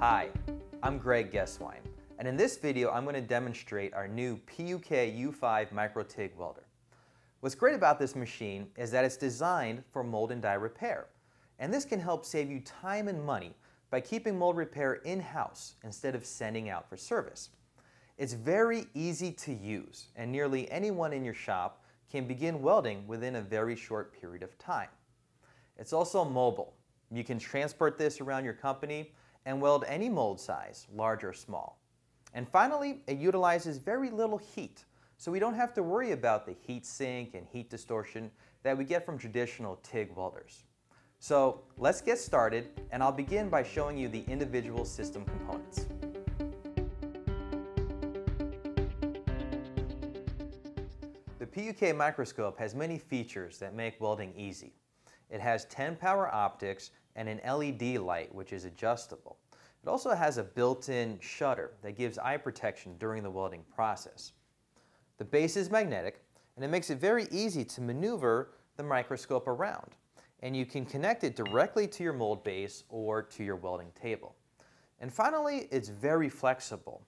Hi, I'm Greg Gesswein, and in this video I'm going to demonstrate our new PUK U5 Micro TIG welder. What's great about this machine is that it's designed for mold and die repair, and this can help save you time and money by keeping mold repair in-house instead of sending out for service. It's very easy to use, and nearly anyone in your shop can begin welding within a very short period of time. It's also mobile. You can transport this around your company and weld any mold size, large or small. And finally, it utilizes very little heat, so we don't have to worry about the heat sink and heat distortion that we get from traditional TIG welders. So let's get started, and I'll begin by showing you the individual system components. The PUK microscope has many features that make welding easy. It has 10 power optics and an LED light which is adjustable. It also has a built-in shutter that gives eye protection during the welding process. The base is magnetic and it makes it very easy to maneuver the microscope around and you can connect it directly to your mold base or to your welding table. And finally, it's very flexible.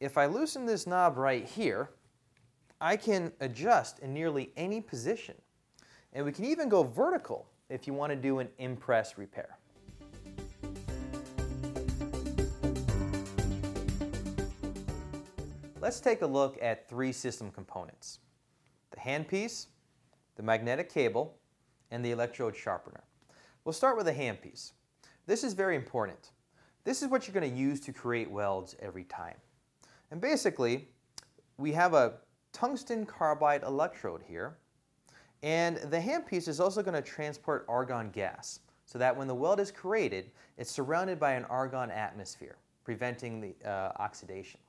If I loosen this knob right here, I can adjust in nearly any position. And we can even go vertical if you want to do an impress repair. Let's take a look at three system components. The handpiece, the magnetic cable, and the electrode sharpener. We'll start with the handpiece. This is very important. This is what you're going to use to create welds every time. And basically, we have a tungsten carbide electrode here and the handpiece is also going to transport argon gas so that when the weld is created, it's surrounded by an argon atmosphere, preventing the uh, oxidation.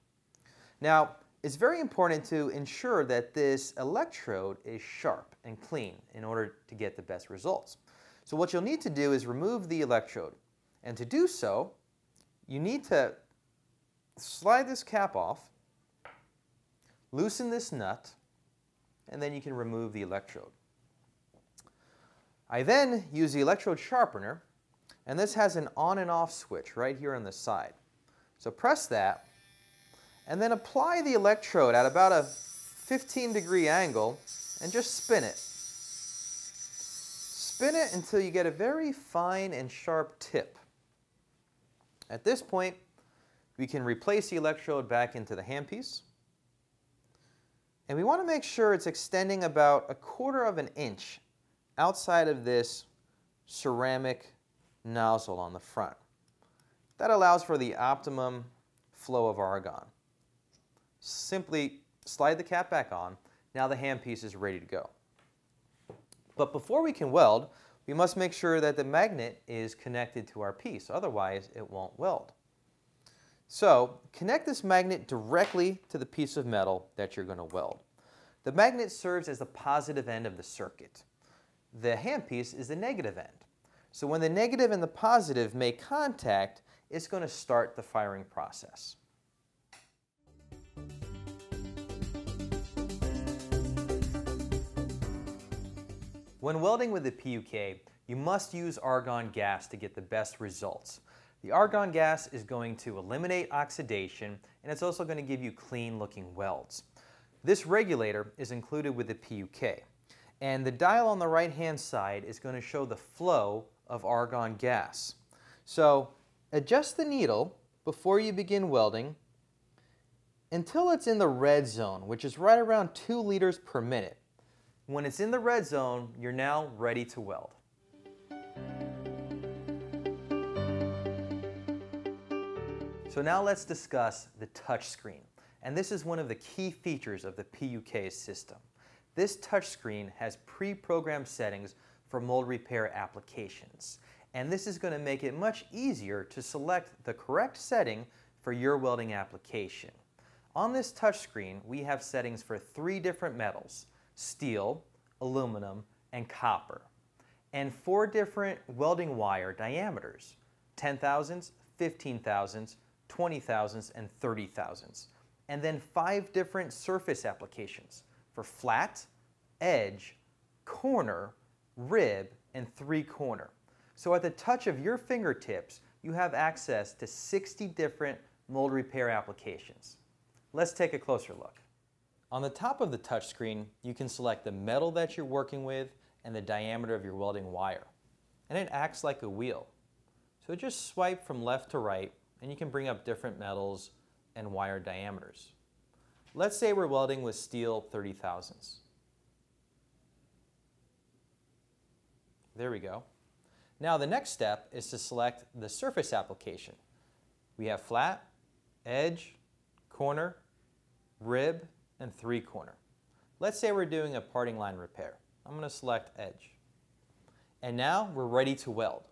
Now, it's very important to ensure that this electrode is sharp and clean in order to get the best results. So what you'll need to do is remove the electrode. And to do so, you need to slide this cap off, loosen this nut, and then you can remove the electrode. I then use the electrode sharpener, and this has an on and off switch right here on the side. So press that, and then apply the electrode at about a 15 degree angle and just spin it. Spin it until you get a very fine and sharp tip. At this point, we can replace the electrode back into the handpiece. And we want to make sure it's extending about a quarter of an inch outside of this ceramic nozzle on the front. That allows for the optimum flow of argon. Simply slide the cap back on. Now the handpiece is ready to go. But before we can weld, we must make sure that the magnet is connected to our piece, otherwise it won't weld. So connect this magnet directly to the piece of metal that you're going to weld. The magnet serves as the positive end of the circuit. The handpiece is the negative end. So when the negative and the positive make contact, it's going to start the firing process. When welding with the PUK, you must use argon gas to get the best results. The argon gas is going to eliminate oxidation and it's also going to give you clean looking welds. This regulator is included with the PUK and the dial on the right hand side is going to show the flow of argon gas. So adjust the needle before you begin welding until it's in the red zone, which is right around 2 liters per minute. When it's in the red zone, you're now ready to weld. So now let's discuss the touch screen. And this is one of the key features of the PUK system. This touchscreen has pre-programmed settings for mold repair applications. And this is going to make it much easier to select the correct setting for your welding application. On this touchscreen, we have settings for three different metals, steel, aluminum, and copper. And four different welding wire diameters, 10 thousandths, 15 thousandths, 20 thousandths, and 30 thousandths. And then five different surface applications for flat, edge, corner, rib, and three corner. So at the touch of your fingertips, you have access to 60 different mold repair applications. Let's take a closer look. On the top of the touchscreen, you can select the metal that you're working with and the diameter of your welding wire. And it acts like a wheel. So just swipe from left to right and you can bring up different metals and wire diameters. Let's say we're welding with steel 30 thousandths. There we go. Now the next step is to select the surface application. We have flat, edge, corner, rib, and three corner. Let's say we're doing a parting line repair. I'm going to select edge. And now we're ready to weld.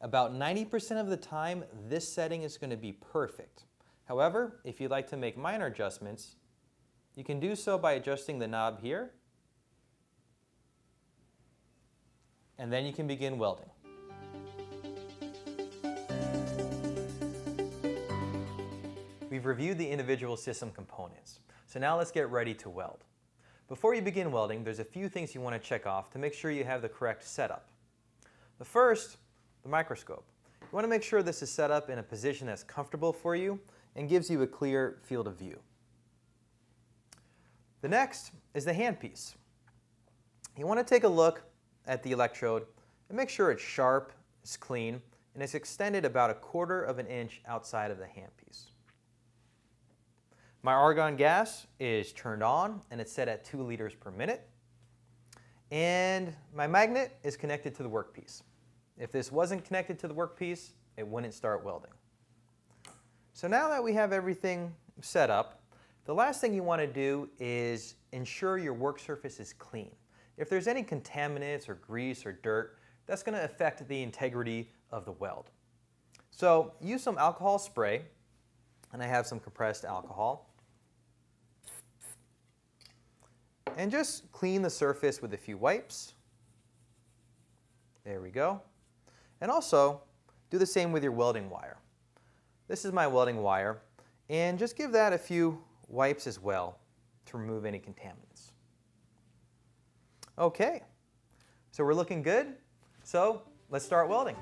About 90% of the time, this setting is going to be perfect. However, if you'd like to make minor adjustments, you can do so by adjusting the knob here, and then you can begin welding. We've reviewed the individual system components, so now let's get ready to weld. Before you begin welding, there's a few things you want to check off to make sure you have the correct setup. The first, the microscope. You want to make sure this is set up in a position that's comfortable for you and gives you a clear field of view. The next is the handpiece. You want to take a look at the electrode and make sure it's sharp, it's clean, and it's extended about a quarter of an inch outside of the handpiece. My argon gas is turned on and it's set at 2 liters per minute. And my magnet is connected to the workpiece. If this wasn't connected to the workpiece, it wouldn't start welding. So now that we have everything set up, the last thing you want to do is ensure your work surface is clean. If there's any contaminants or grease or dirt, that's going to affect the integrity of the weld. So use some alcohol spray, and I have some compressed alcohol. And just clean the surface with a few wipes. There we go. And also, do the same with your welding wire. This is my welding wire, and just give that a few wipes as well to remove any contaminants. Okay, so we're looking good. So let's start welding.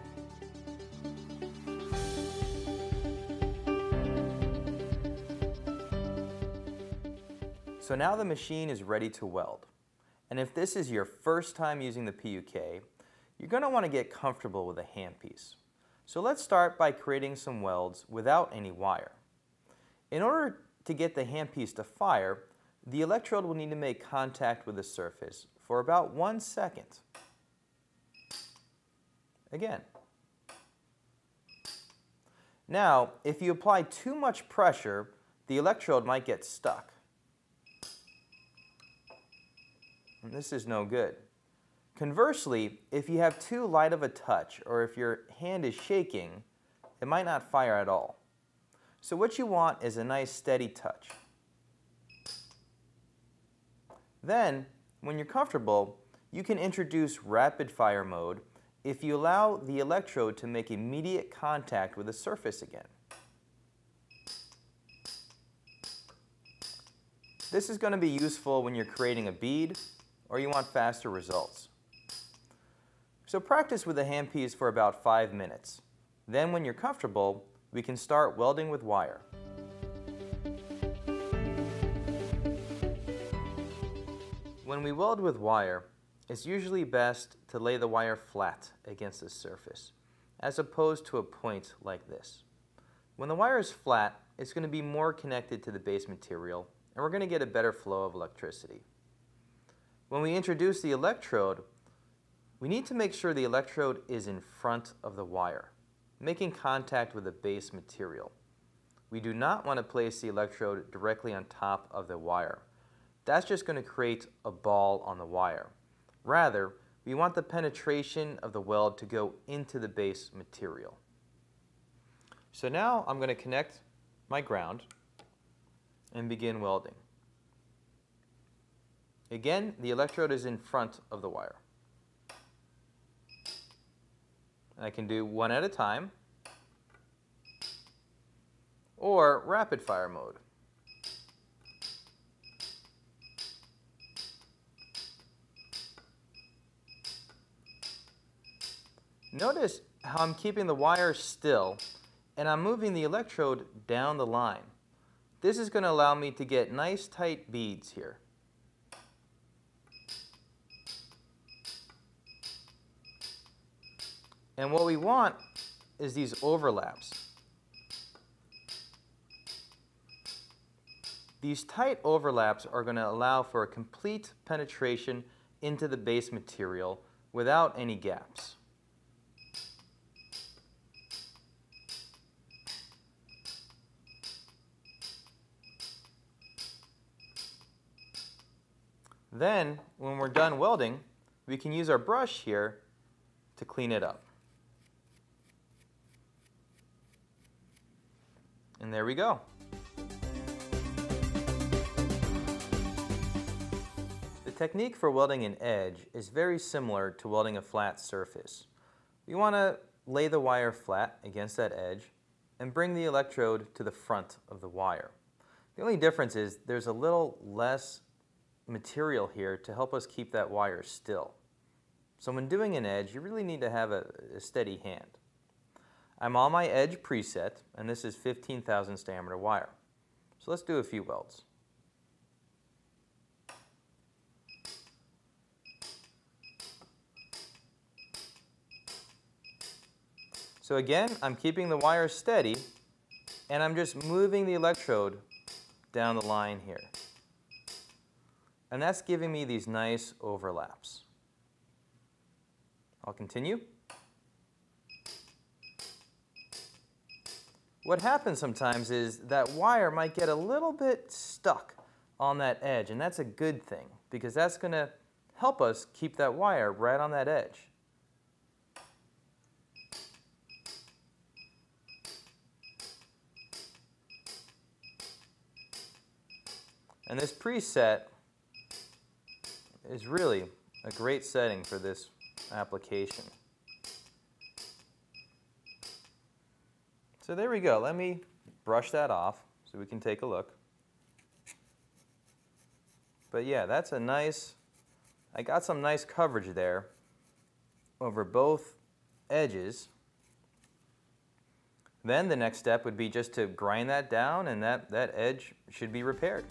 So now the machine is ready to weld. And if this is your first time using the PUK, you're going to want to get comfortable with a handpiece. So let's start by creating some welds without any wire. In order to get the handpiece to fire, the electrode will need to make contact with the surface for about one second. Again. Now, if you apply too much pressure, the electrode might get stuck. And this is no good. Conversely, if you have too light of a touch or if your hand is shaking, it might not fire at all. So what you want is a nice steady touch. Then, when you're comfortable, you can introduce rapid fire mode if you allow the electrode to make immediate contact with the surface again. This is going to be useful when you're creating a bead or you want faster results. So practice with the handpiece for about five minutes. Then when you're comfortable, we can start welding with wire. When we weld with wire, it's usually best to lay the wire flat against the surface, as opposed to a point like this. When the wire is flat, it's going to be more connected to the base material, and we're going to get a better flow of electricity. When we introduce the electrode, we need to make sure the electrode is in front of the wire, making contact with the base material. We do not want to place the electrode directly on top of the wire. That's just going to create a ball on the wire. Rather, we want the penetration of the weld to go into the base material. So now I'm going to connect my ground and begin welding. Again, the electrode is in front of the wire. And I can do one at a time or rapid fire mode. Notice how I'm keeping the wire still and I'm moving the electrode down the line. This is going to allow me to get nice tight beads here. And what we want is these overlaps. These tight overlaps are going to allow for a complete penetration into the base material without any gaps. Then, when we're done welding, we can use our brush here to clean it up. And there we go. The technique for welding an edge is very similar to welding a flat surface. We want to lay the wire flat against that edge and bring the electrode to the front of the wire. The only difference is there's a little less material here to help us keep that wire still. So when doing an edge, you really need to have a, a steady hand. I'm on my edge preset, and this is 15 thousandths diameter wire. So let's do a few welds. So again, I'm keeping the wire steady, and I'm just moving the electrode down the line here. And that's giving me these nice overlaps. I'll continue. What happens sometimes is that wire might get a little bit stuck on that edge, and that's a good thing because that's going to help us keep that wire right on that edge. And this preset is really a great setting for this application. So there we go. Let me brush that off so we can take a look. But yeah, that's a nice, I got some nice coverage there over both edges. Then the next step would be just to grind that down and that, that edge should be repaired.